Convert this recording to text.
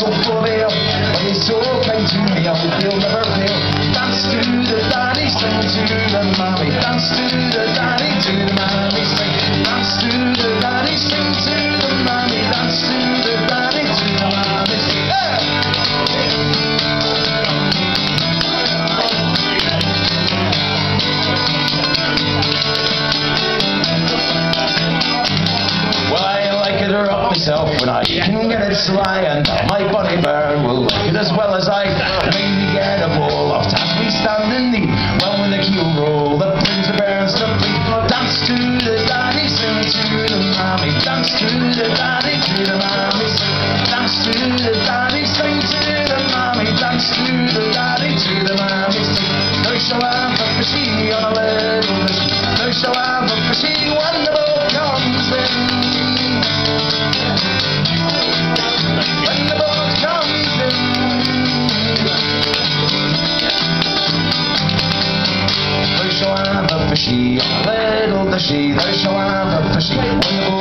so full of ale, but he's so kind to me, I hope I it up myself when I can get it sly, and my bunny bear will like it as well as I. Maybe get a bowl of tap we stand in need. Well, when the keel roll, the brings the bears to flee. Dance to the daddy, sing to the mommy. Dance to the daddy, to the mommy. Dance to the daddy, sing to the mommy. Dance to the daddy, to the mommy. No shall fishy on a shall a fishy, little fishy. Have a fishy